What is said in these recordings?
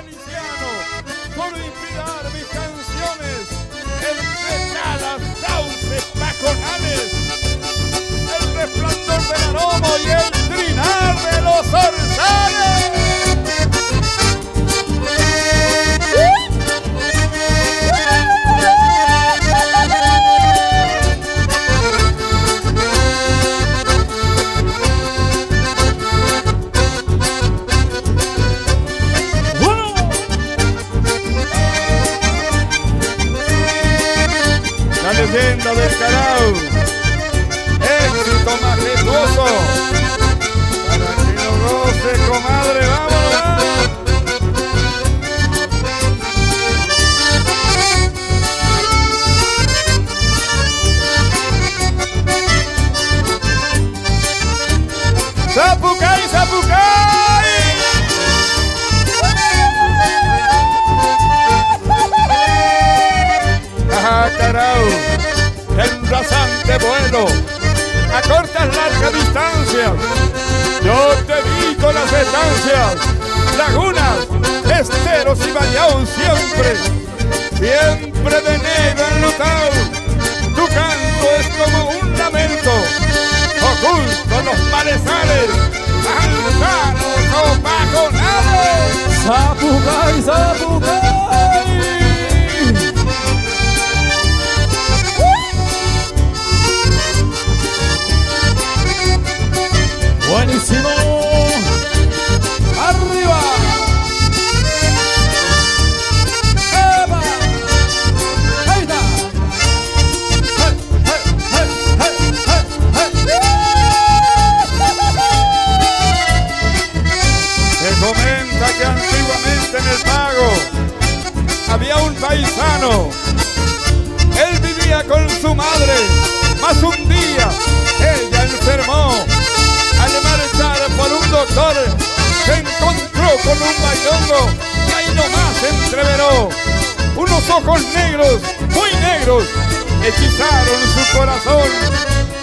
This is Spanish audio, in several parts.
Felicidades. Lagunas, esteros y vallados siempre, siempre de negro enlutado. Tu canto es como un lamento, oculto en los marezales, alzanos o pajonales. Zapucay, Él vivía con su madre, mas un día ella enfermó. Al marchar por un doctor, se encontró con un bailongo y ahí nomás entreveró. Unos ojos negros, muy negros, hechizaron su corazón.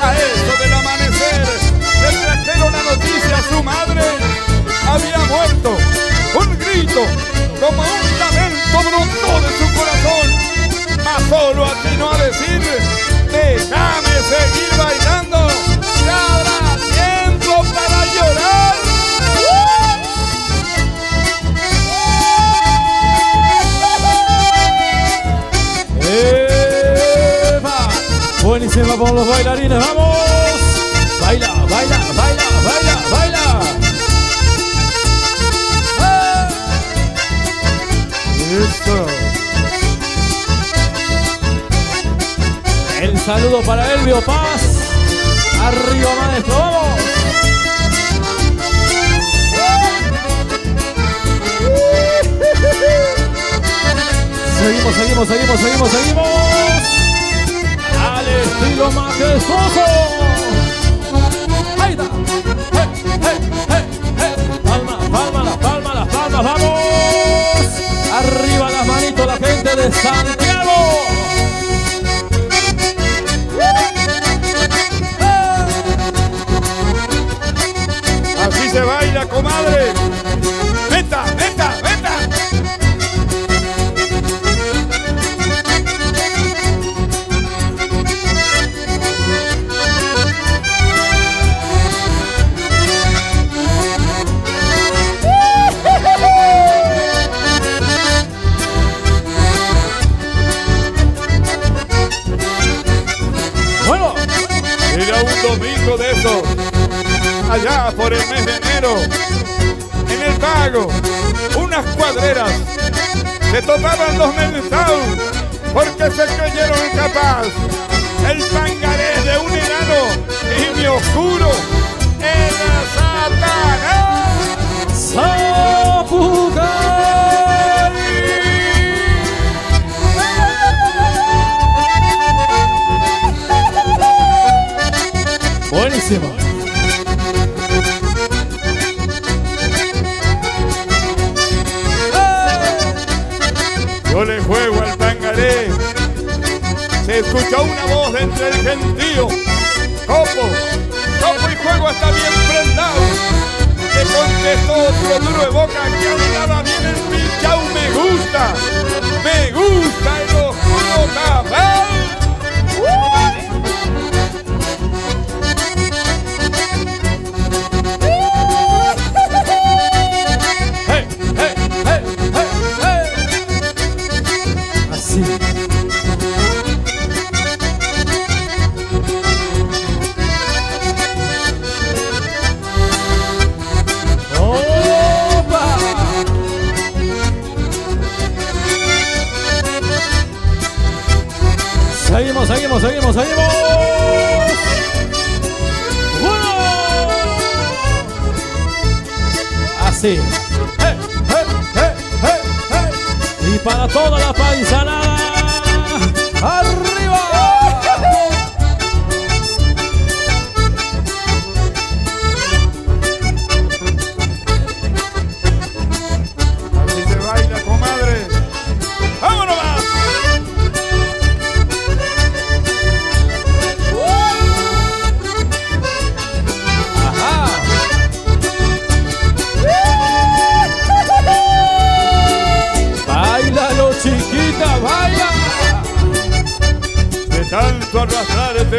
A eso del amanecer, le trajeron la noticia a su madre había muerto. Un grito, como un lamento brotó los bailarines, ¡vamos! Baila, baila, baila, baila, baila. ¡Eh! Eso. El saludo para Elvio Paz. Arriba, maestro, vamos. Seguimos, seguimos, seguimos, seguimos, seguimos. Estilo majestuoso. Ahí está. Hey, hey, hey, hey. Palmas, palmas, las palmas, las palmas, vamos. Arriba las manitos, la gente de Santiago. Así se baila, comadre. Por el mes de enero, en el pago, unas cuadreras se topaban los mensados porque se creyeron capaz. El pangaré de un enano y mi oscuro era Satanás. Buenísimo. Escuchó una voz entre el gentío. Copo, copo y juego hasta bien prendado. Le contestó otro duro de boca que andaba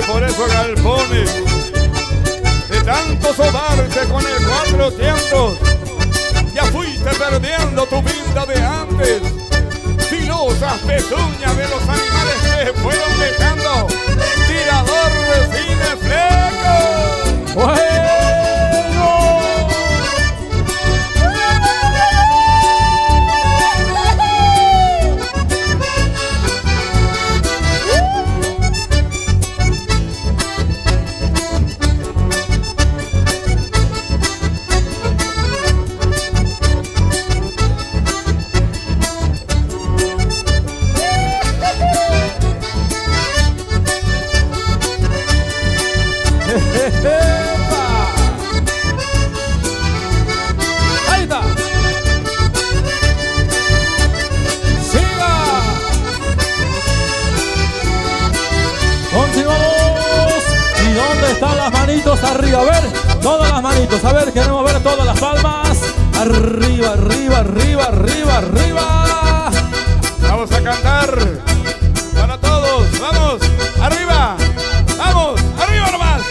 por esos galpones, de tanto sobarte con el cuatro tiempos, ya fuiste perdiendo tu vida de antes. Filosas pezuñas de los animales que fueron dejando, tirador de cine fleco. Arriba? A ver, todas las manitos. A ver, queremos ver todas las palmas. Arriba, arriba, arriba, arriba, arriba. Vamos a cantar para todos. Vamos, arriba. Vamos, arriba nomás.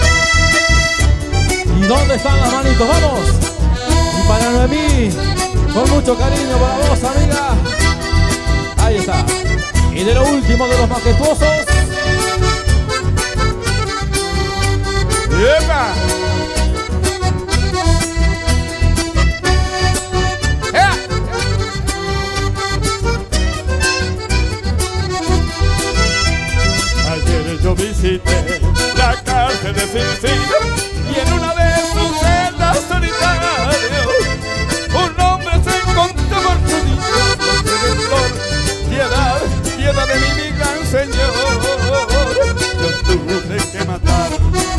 ¿Y dónde están las manitos? ¡Vamos! Y para Noemí, con mucho cariño para vos, amiga. Ahí está. Y de lo último de los majestuosos, ¡Epa! Ayer yo visité la cárcel de Sin y en una de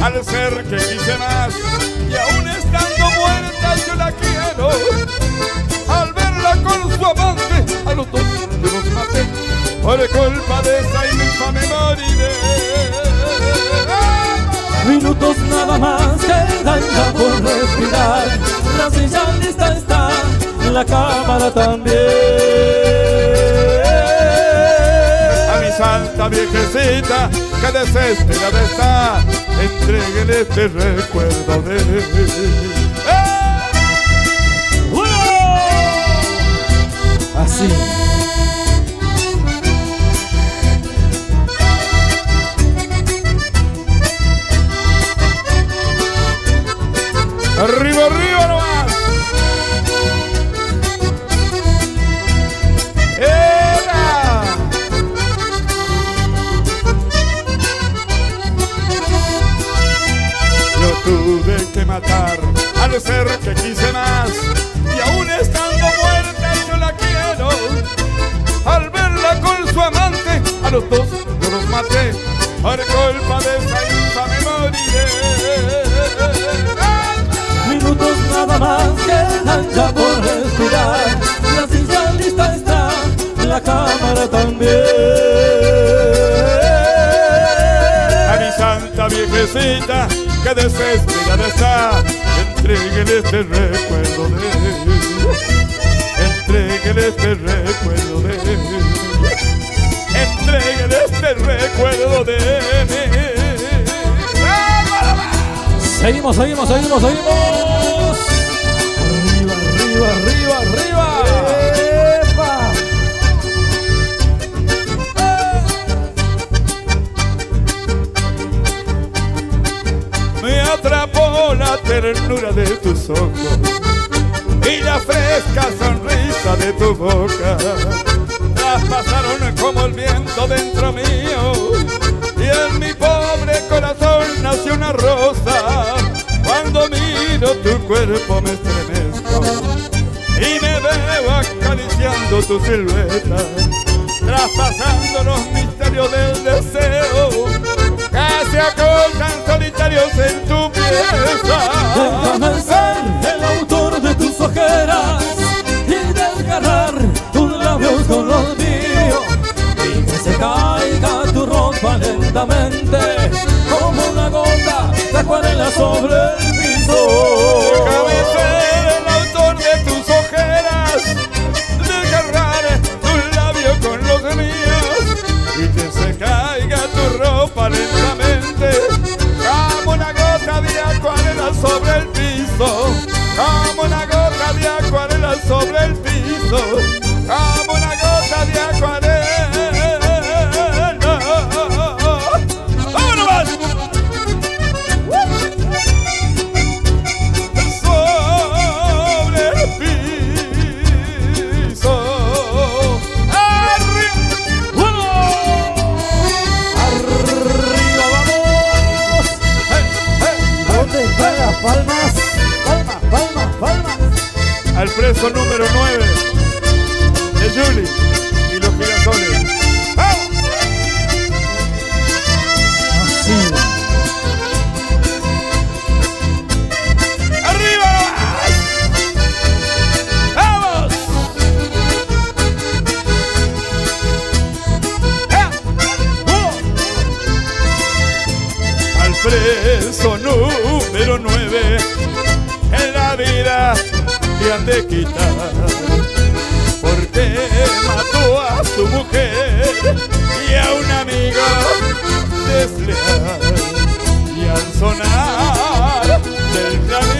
al ser que quise más y aún estando muerta yo la quiero. Al verla con su amante, a los dos yo los maté. Por culpa de esa infame moriré. minutos nada más quedan ya por respirar. La silla lista está, la cámara también. Santa viejecita que desesperada está, entreguen este recuerdo de ¡Eh! Así. Cámara también. a mi santa viejecita que desesperada está. Entreguen este recuerdo de Entreguen este recuerdo de Entreguen este recuerdo de Seguimos, seguimos, seguimos, seguimos. ternura de tus ojos y la fresca sonrisa de tu boca. Traspasaron como el viento dentro mío y en mi pobre corazón nació una rosa. Cuando miro tu cuerpo me estremezco y me veo acariciando tu silueta traspasando los misterios del deseo. Casi se acosan solitarios en tu Déjame ser el autor de tus ojeras y desgarrar tus labios con los míos y que se caiga tu ropa lentamente como una gota de acuarela sobre el piso. de quitar Porque mató a su mujer Y a una amiga desleal Y al sonar del planeta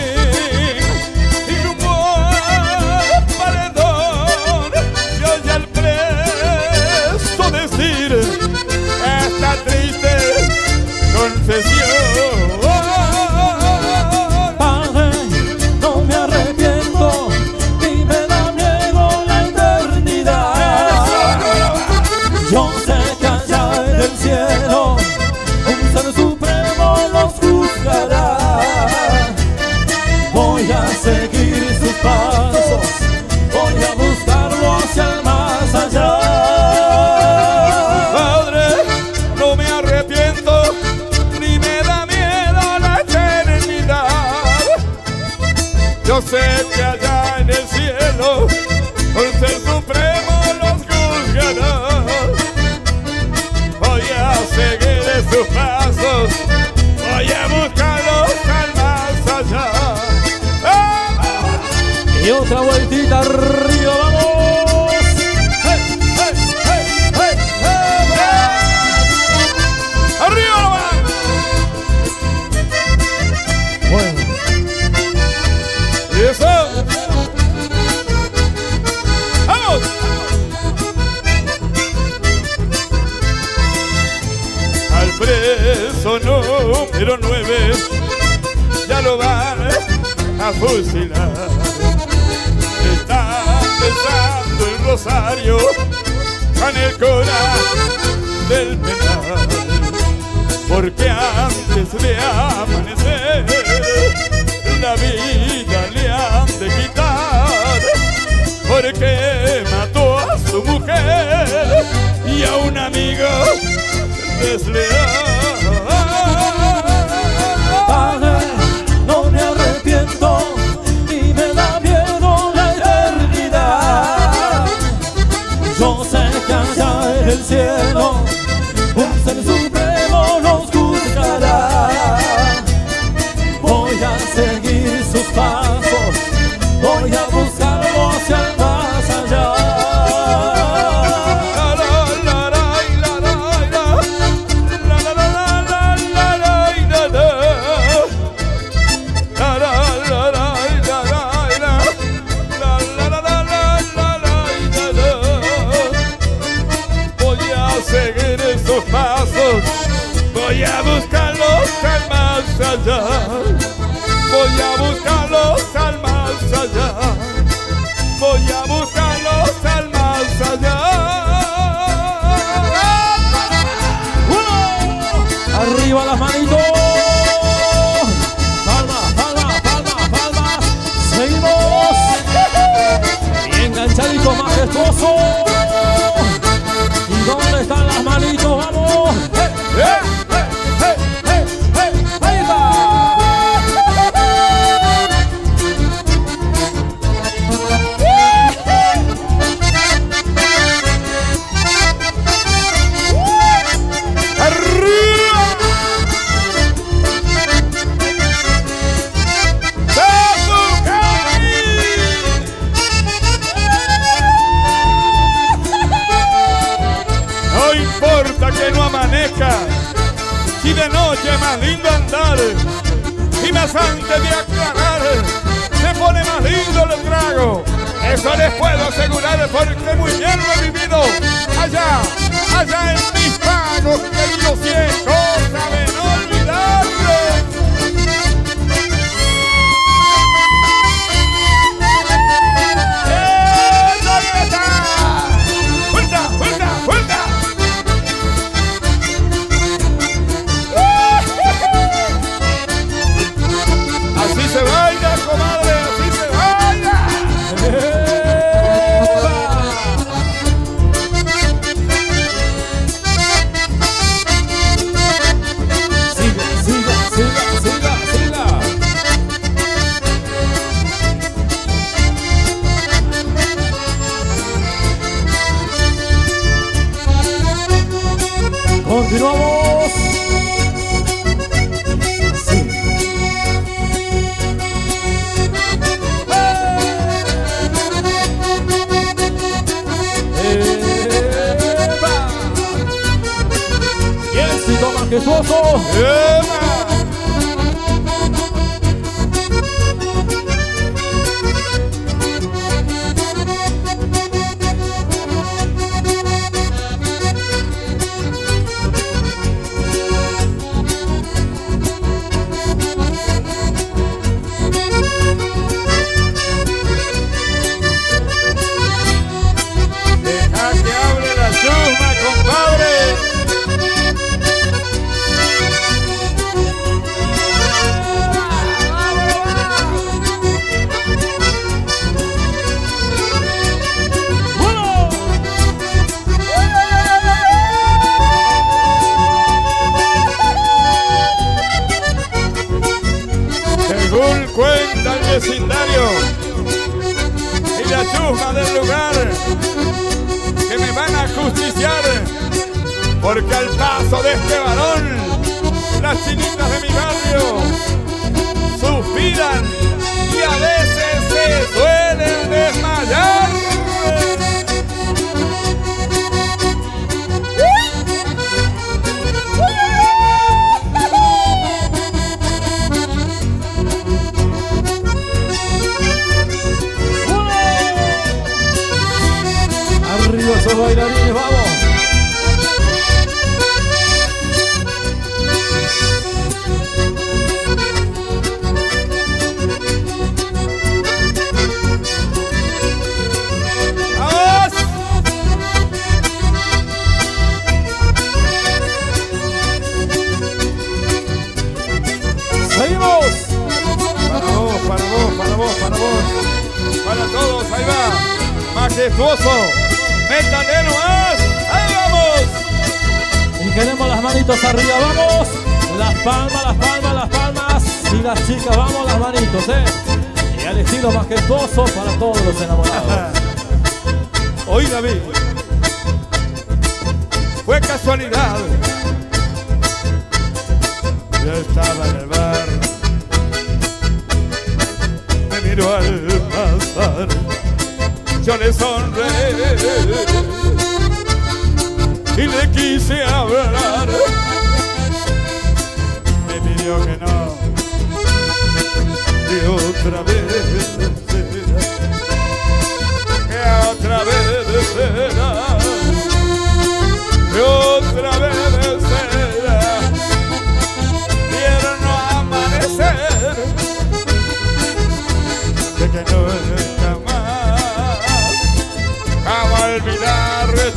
cielo, un ser supremo los juzgará. Voy a seguir sus pasos, voy a buscarlos al más allá. Y otra vueltita arriba. ya lo van eh, a fusilar. Está pensando el rosario con el cora del penal, porque antes de amanecer la vida le han de quitar, porque mató a su mujer y a un amigo desleal. Vecindario y la chusma del lugar, que me van a justiciar, porque al paso de este varón, las chinitas de mi barrio suspiran y a veces se suelen desmayar. Esos bailarines, vamos. Para vos, para vos. Para todos, ahí va. Majestuoso. Métale nomás. Ahí vamos. Y queremos las manitos arriba, vamos. Las palmas, las palmas, las palmas. Y las chicas, vamos, las manitos, ¿eh? Y al estilo majestuoso para todos los enamorados. Hoy David. Fue casualidad. Yo estaba en el bar. Me miró al pasar. Yo le sonreí. Y le quise hablar. Me pidió que no. Y otra vez. Que otra vez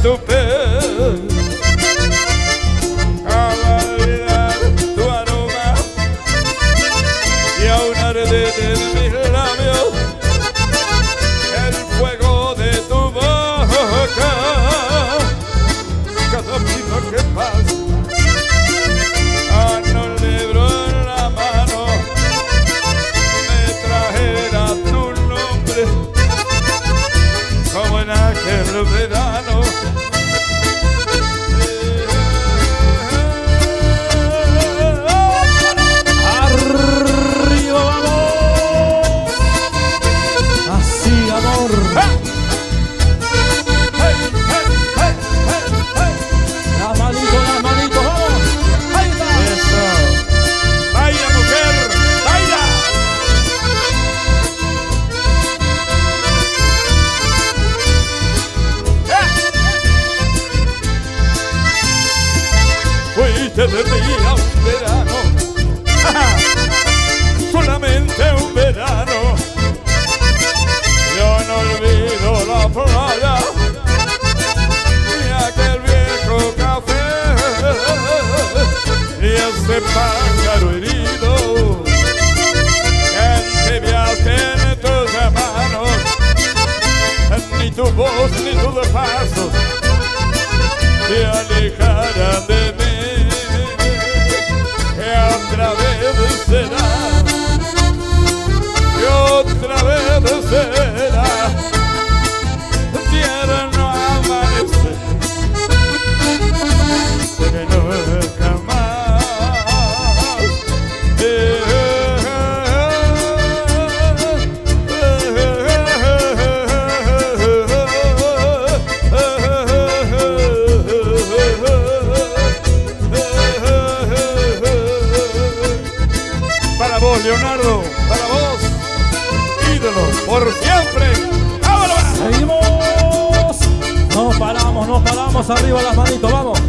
tu piel. Jamás olvidar tu aroma y aún arder en mis labios el fuego de tu boca. Cada prima que pasa. Arriba las manitos, vamos.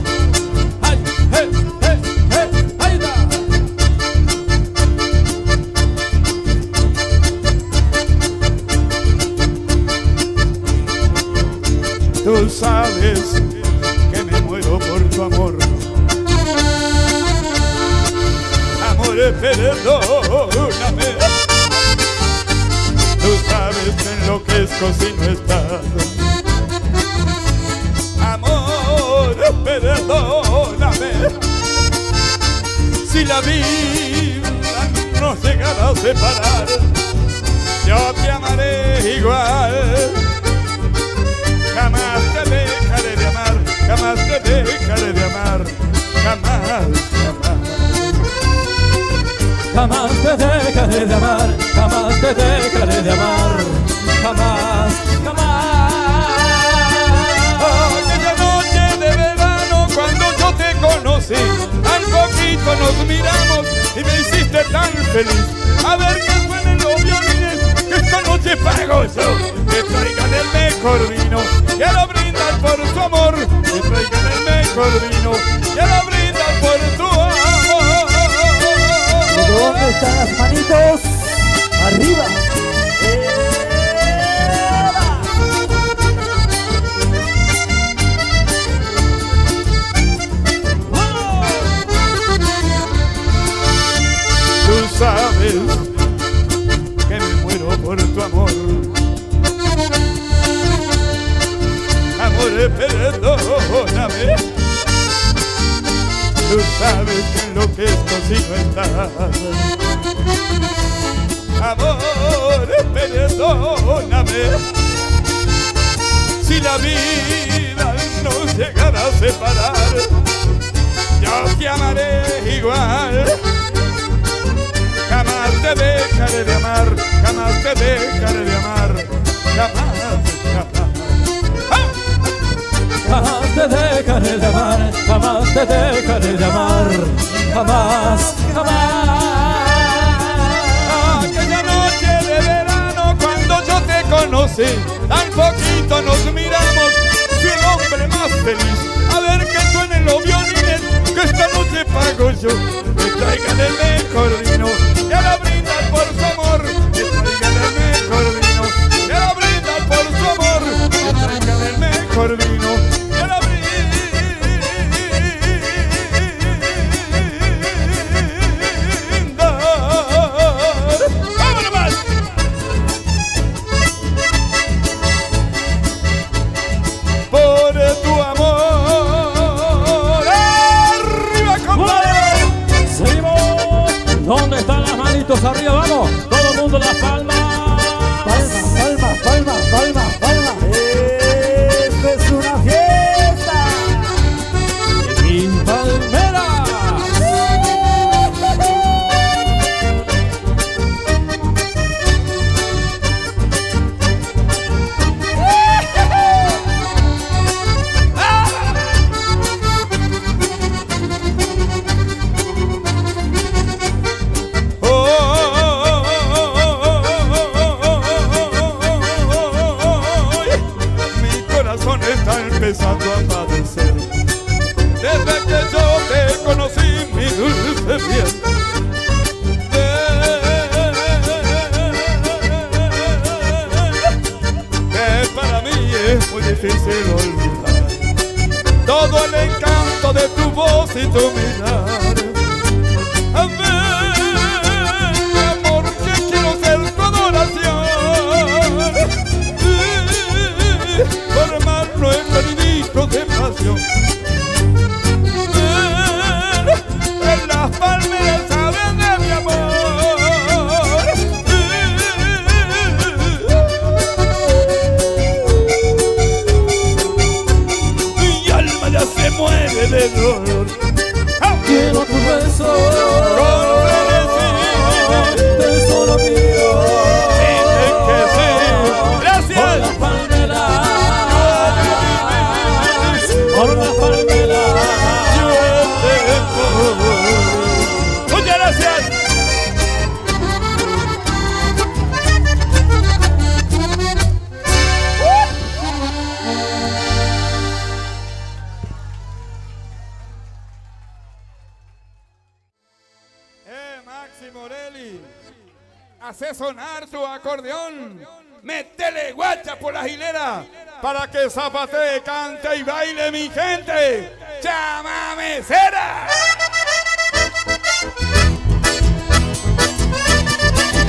La vida nos llegara a separar, yo te amaré igual. Jamás te dejaré de amar, jamás te dejaré de amar, jamás, jamás. Jamás te dejaré de amar, jamás te dejaré de amar, jamás, jamás. Nos miramos y me hiciste tan feliz. A ver qué suenan los violines, esta noche pago yo. Que traigan el mejor vino, quiero brindar por tu amor. Que traigan el mejor vino, quiero brindar por tu amor. ¿Dónde están las manitos? Arriba. Sabes que me muero por tu amor. Amor, perdóname. Tú sabes que enloquezco si no estás. Amor, perdóname. Si la vida nos llegara a separar, yo te amaré igual. Jamás te dejaré de amar, jamás te dejaré de amar, jamás, jamás. Jamás te dejaré de amar, jamás te dejaré de amar, jamás, jamás. Aquella noche de verano cuando yo te conocí, tan poquito nos miramos, fui el hombre más feliz. A ver que suenen los violines, que esta noche pago yo, que traigan el mejor vino, quiero brindar por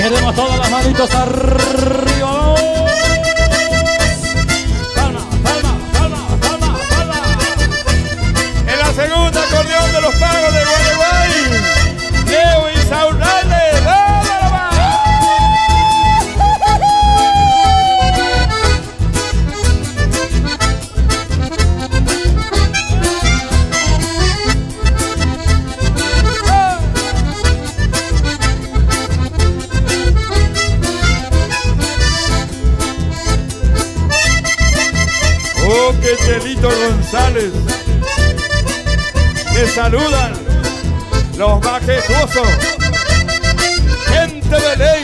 Quedemos todas las manitos arriba. saludan los majestuosos, gente de ley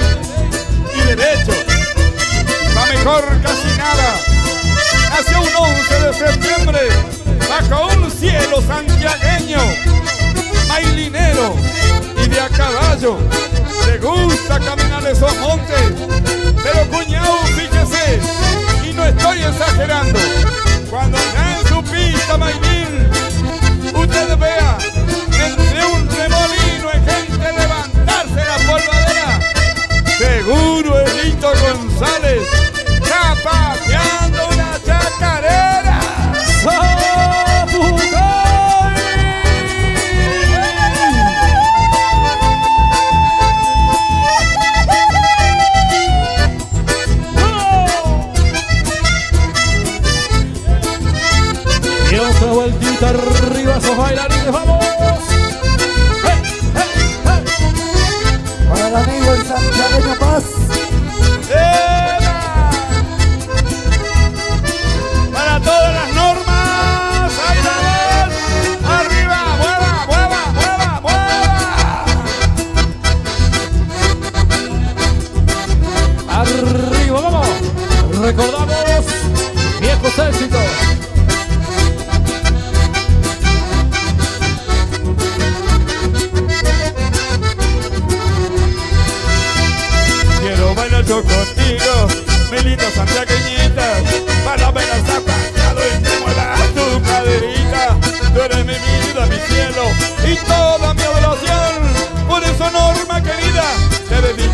y derecho, va mejor casi nada. Nació un 11 de septiembre bajo un cielo santiagueño, mailinero y de a caballo. Le gusta caminar esos montes, pero cuñado, fíjese, y no estoy exagerando, cuando allá en su pista mailín 真的悲啊！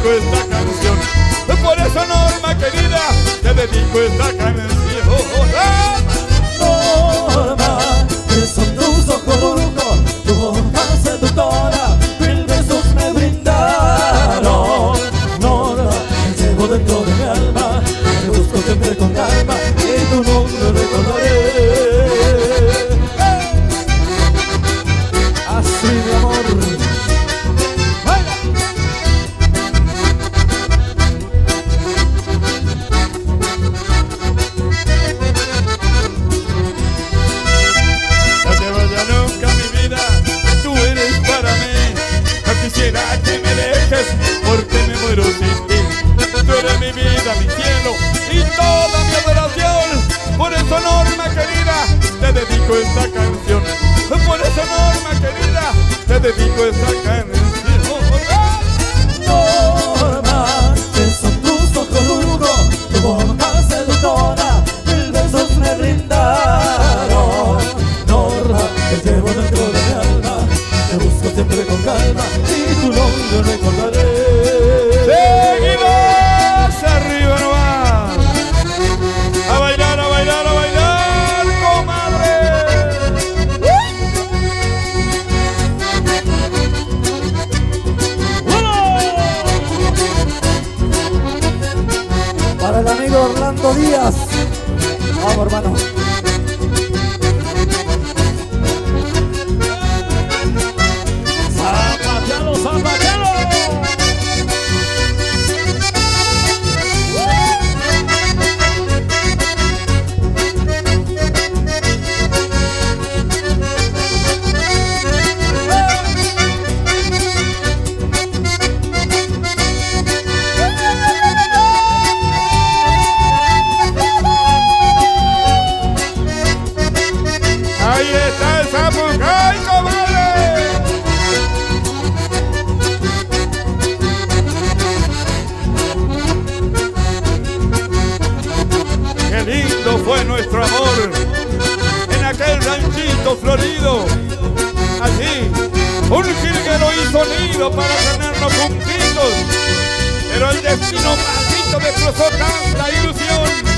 dedico esta canción. Por eso, Norma querida, te dedico esta canción. Norma, que son tus ojos, tu boca seductora. Florido. Allí un jilguero hizo nido para tenernos juntitos. Pero el destino maldito destrozó tanta ilusión.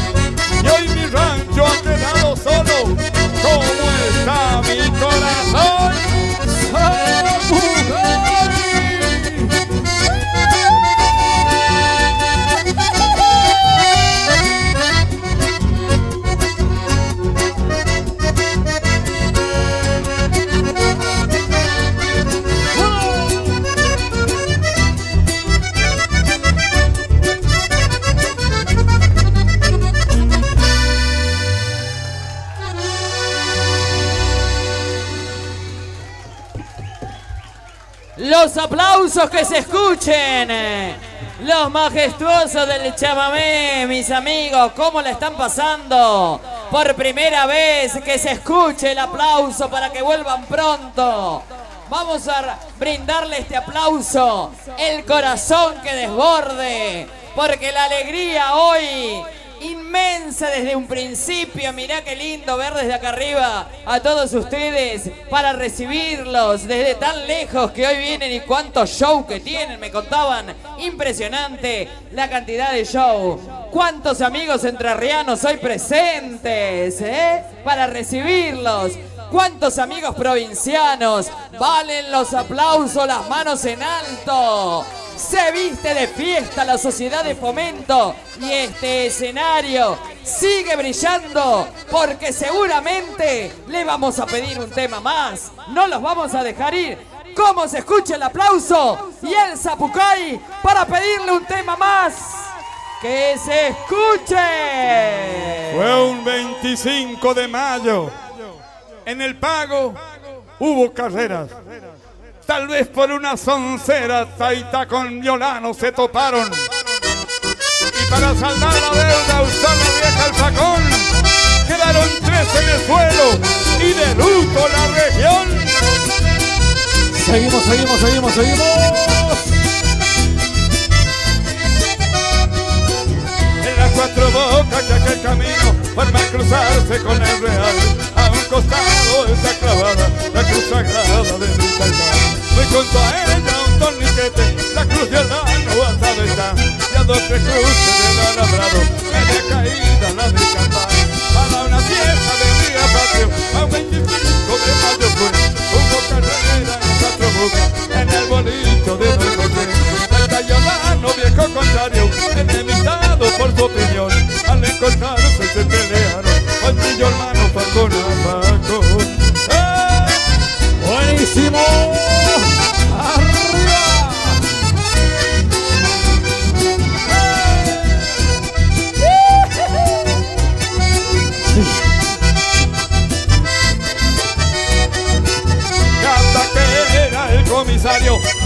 Aplausos que se escuchen. Los majestuosos del chamamé, mis amigos, ¿cómo la están pasando? Por primera vez que se escuche el aplauso para que vuelvan pronto. Vamos a brindarle este aplauso, el corazón que desborde, porque la alegría hoy inmensa desde un principio. Mirá qué lindo ver desde acá arriba a todos ustedes para recibirlos desde tan lejos que hoy vienen y cuántos show que tienen, me contaban. Impresionante la cantidad de show. Cuántos amigos entrerrianos hoy presentes, ¿eh? Para recibirlos. ¿Cuántos amigos provincianos? Valen los aplausos, las manos en alto. Se viste de fiesta la sociedad de fomento y este escenario sigue brillando porque seguramente le vamos a pedir un tema más. No los vamos a dejar ir. ¿Cómo se escucha el aplauso? Y el Zapucay para pedirle un tema más. ¡Que se escuche! Fue un 25 de mayo. En el pago hubo carreras. Tal vez por una soncera, Taita con Violano se toparon. Y para saldar la deuda, usar la vieja al facón, quedaron tres en el suelo y de luto la región. Seguimos, seguimos, seguimos, seguimos. En las cuatro bocas que aquel camino forma cruzarse con el real. A un costado está clavada la cruz sagrada de mi. Muy junto a ella un torniquete, la cruz de Orlando alzada está. Y a dos tres cruces del alabrado, media caída la de cantar. Para una fiesta de día patrio, a un 25 de mayo fue. Hubo carrera en cuatro bocas, en el bolito de Don José. Y Orlando, viejo contrario, enemistado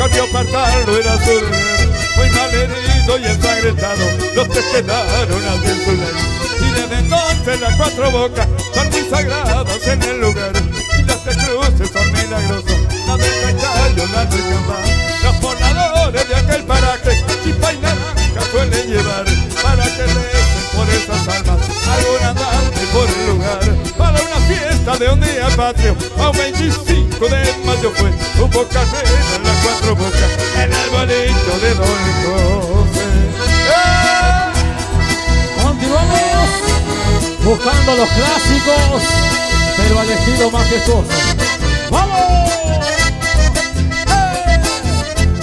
Canta que era el comisario, corrió apartarlo era su deber. muy mal herido y ensangrentado, los tres quedaron al su. Y desde entonces las cuatro bocas son muy sagradas en el lugar, y las tres cruces son milagrosas, la del Cachayo, la del Cambá. Los de aquel paraje, chispa y naranja suelen llevar, para que recen por esas almas, algún andante por el lugar, para una fiesta de un día patrio, a un 25 de mayo fue, hubo carrera en las cuatro bocas, en el bonito de Don José. ¡Eh! Continuamos buscando los clásicos, pero al estilo majestuoso. ¡Vamos!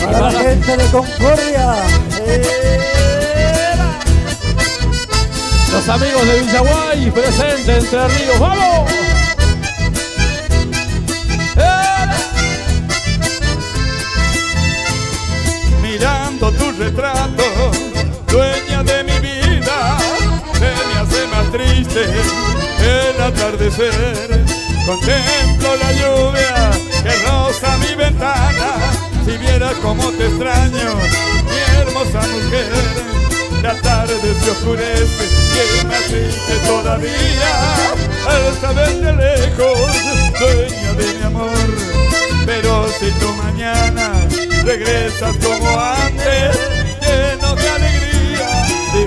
Para la gente de Concordia. ¡Eh! Los amigos de Villaguay presentes entre ríos. ¡Vamos! Retrato, dueña de mi vida, se me hace más triste el atardecer. Contemplo la lluvia que roza mi ventana, si vieras cómo te extraño, mi hermosa mujer. La tarde se oscurece y es más triste todavía al saber de lejos, dueña de mi amor. Pero si tú mañana regresas como antes,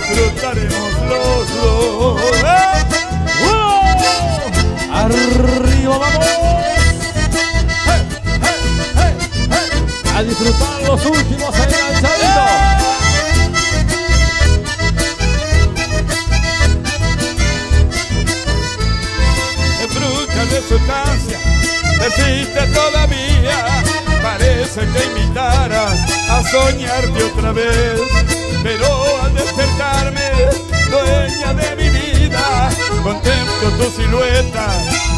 disfrutaremos los dos. ¡Eh! ¡Arriba vamos! A disfrutar los últimos enganchaditos. De sustancia, persiste todavía. Parece que invitara a soñarte otra vez, pero al despertarme, dueña de mi vida, contemplo tu silueta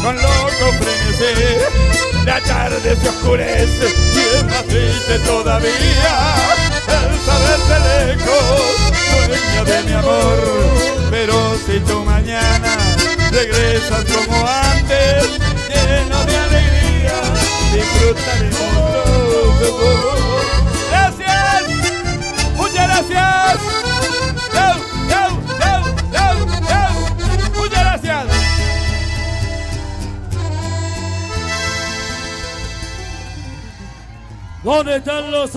con loco frenesí. La tarde se oscurece y es más triste todavía el saberte lejos, dueña de mi amor. Pero si tú mañana regresas como antes, lleno de alegría, disfrutaremos. ¡Gracias! ¡Muchas gracias! ¡Muchas gracias! ¿Dónde están los?